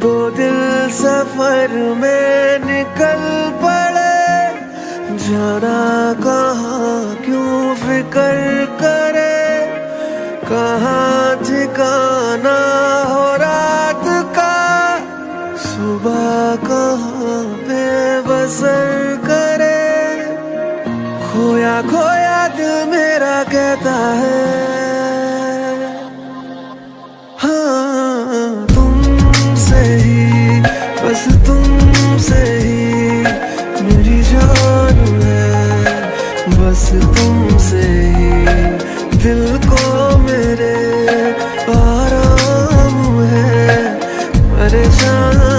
दो दिल सफ़र में निकल पड़े। जाना कहाँ, क्यों फिकर करे? कहाँ ठिकाना हो रात का? सुबह कहाँ पे बसर करे? खोया खोया दिल मेरा कहता है। तुमसे दिल को मेरे आराम है परेशान